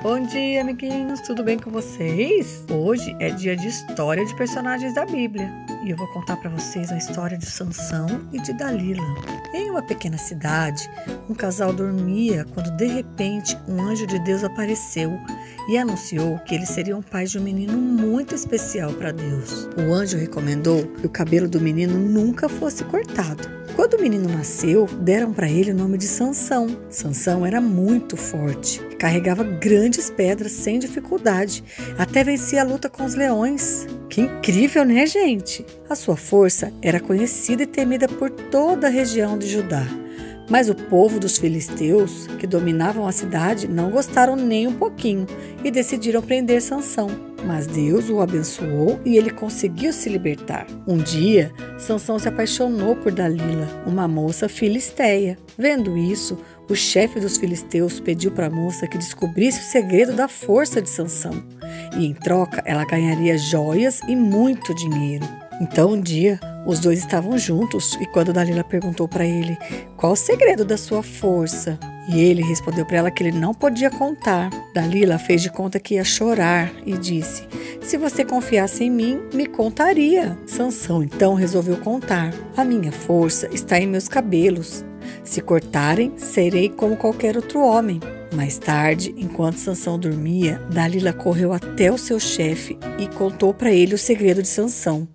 Bom dia, amiguinhos, tudo bem com vocês? Hoje é dia de história de personagens da Bíblia e eu vou contar para vocês a história de Sansão e de Dalila. Em uma pequena cidade, um casal dormia quando de repente um anjo de Deus apareceu e anunciou que eles seriam pais de um menino muito especial para Deus. O anjo recomendou que o cabelo do menino nunca fosse cortado quando o menino nasceu, deram para ele o nome de Sansão. Sansão era muito forte, carregava grandes pedras sem dificuldade, até vencia a luta com os leões. Que incrível, né, gente? A sua força era conhecida e temida por toda a região de Judá. Mas o povo dos filisteus, que dominavam a cidade, não gostaram nem um pouquinho e decidiram prender Sansão. Mas Deus o abençoou e ele conseguiu se libertar. Um dia, Sansão se apaixonou por Dalila, uma moça filisteia. Vendo isso, o chefe dos filisteus pediu para a moça que descobrisse o segredo da força de Sansão, e em troca ela ganharia joias e muito dinheiro. Então um dia os dois estavam juntos e quando Dalila perguntou para ele qual o segredo da sua força, e ele respondeu para ela que ele não podia contar. Dalila fez de conta que ia chorar e disse: Se você confiasse em mim, me contaria. Sansão então resolveu contar: A minha força está em meus cabelos. Se cortarem, serei como qualquer outro homem. Mais tarde, enquanto Sansão dormia, Dalila correu até o seu chefe e contou para ele o segredo de Sansão.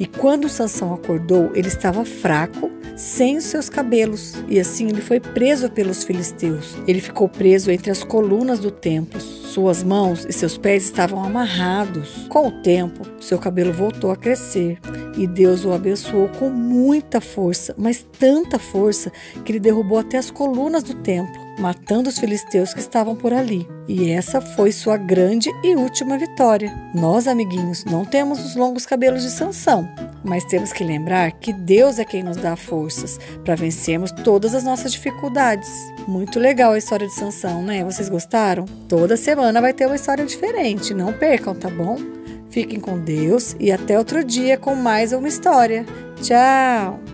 E quando Sansão acordou, ele estava fraco, sem os seus cabelos, e assim ele foi preso pelos filisteus. Ele ficou preso entre as colunas do templo. Suas mãos e seus pés estavam amarrados. Com o tempo, seu cabelo voltou a crescer e Deus o abençoou com muita força, mas tanta força que ele derrubou até as colunas do templo matando os filisteus que estavam por ali. E essa foi sua grande e última vitória. Nós, amiguinhos, não temos os longos cabelos de Sansão, mas temos que lembrar que Deus é quem nos dá forças para vencermos todas as nossas dificuldades. Muito legal a história de Sansão, né? Vocês gostaram? Toda semana vai ter uma história diferente, não percam, tá bom? Fiquem com Deus e até outro dia com mais uma história. Tchau!